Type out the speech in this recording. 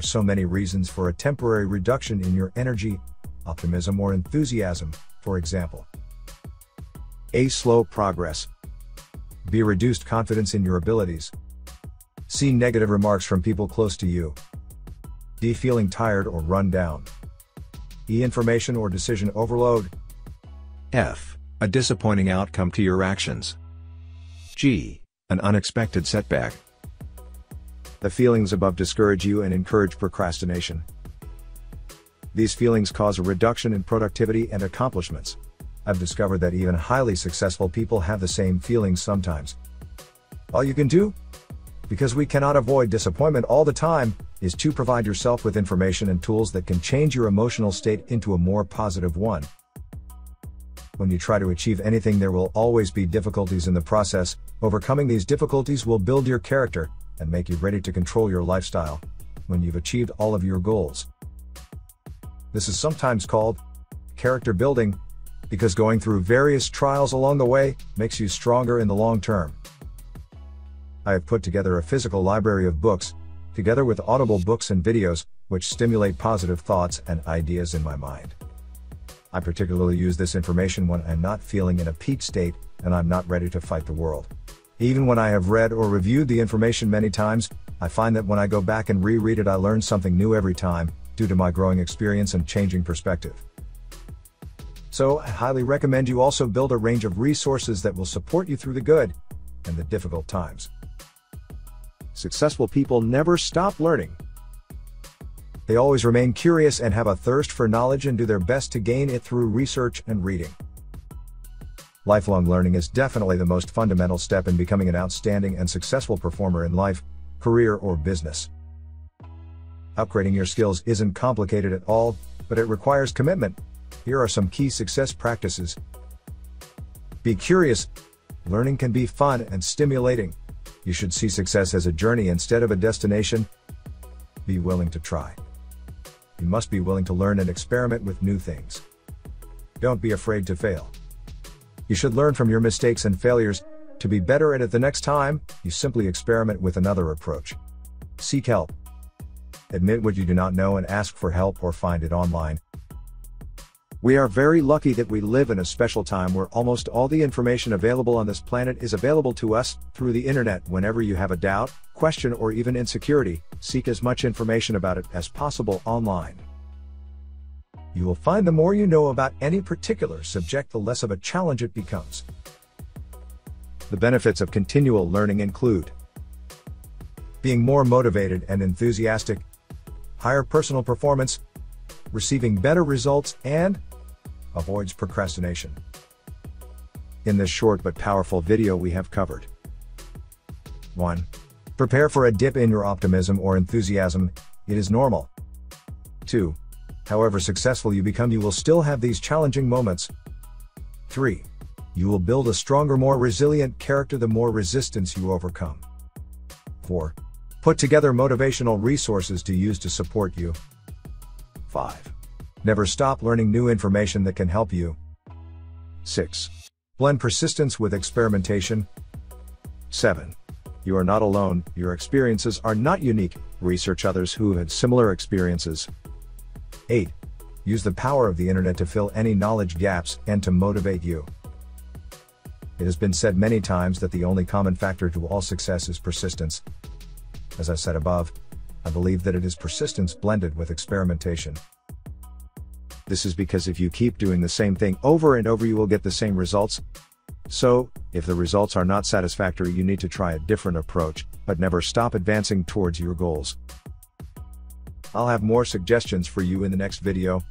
Are so many reasons for a temporary reduction in your energy, optimism, or enthusiasm, for example. A. Slow progress. B. Reduced confidence in your abilities. C. Negative remarks from people close to you. D. Feeling tired or run down. E. Information or decision overload. F. A disappointing outcome to your actions. G. An unexpected setback. The feelings above discourage you and encourage procrastination. These feelings cause a reduction in productivity and accomplishments. I've discovered that even highly successful people have the same feelings sometimes. All you can do? Because we cannot avoid disappointment all the time, is to provide yourself with information and tools that can change your emotional state into a more positive one. When you try to achieve anything, there will always be difficulties in the process. Overcoming these difficulties will build your character, and make you ready to control your lifestyle when you've achieved all of your goals. This is sometimes called character building because going through various trials along the way makes you stronger in the long term. I have put together a physical library of books, together with audible books and videos, which stimulate positive thoughts and ideas in my mind. I particularly use this information when I'm not feeling in a peak state and I'm not ready to fight the world. Even when I have read or reviewed the information many times, I find that when I go back and reread it, I learn something new every time, due to my growing experience and changing perspective. So, I highly recommend you also build a range of resources that will support you through the good and the difficult times. Successful people never stop learning. They always remain curious and have a thirst for knowledge and do their best to gain it through research and reading. Lifelong learning is definitely the most fundamental step in becoming an outstanding and successful performer in life, career, or business. Upgrading your skills isn't complicated at all, but it requires commitment. Here are some key success practices. Be curious. Learning can be fun and stimulating. You should see success as a journey instead of a destination. Be willing to try. You must be willing to learn and experiment with new things. Don't be afraid to fail. You should learn from your mistakes and failures. To be better at it the next time, you simply experiment with another approach. Seek help. Admit what you do not know and ask for help or find it online. We are very lucky that we live in a special time where almost all the information available on this planet is available to us through the internet. Whenever you have a doubt, question, or even insecurity, seek as much information about it as possible online. You will find the more you know about any particular subject, the less of a challenge it becomes. The benefits of continual learning include being more motivated and enthusiastic, higher personal performance, receiving better results, and avoids procrastination. In this short but powerful video we have covered 1. Prepare for a dip in your optimism or enthusiasm, it is normal. 2. However successful you become, you will still have these challenging moments. 3. You will build a stronger, more resilient character the more resistance you overcome. 4. Put together motivational resources to use to support you. 5. Never stop learning new information that can help you. 6. Blend persistence with experimentation. 7. You are not alone, your experiences are not unique, research others who had similar experiences. 8. Use the power of the internet to fill any knowledge gaps and to motivate you. It has been said many times that the only common factor to all success is persistence. As I said above, I believe that it is persistence blended with experimentation. This is because if you keep doing the same thing over and over, you will get the same results. So, if the results are not satisfactory, you need to try a different approach, but never stop advancing towards your goals. I'll have more suggestions for you in the next video.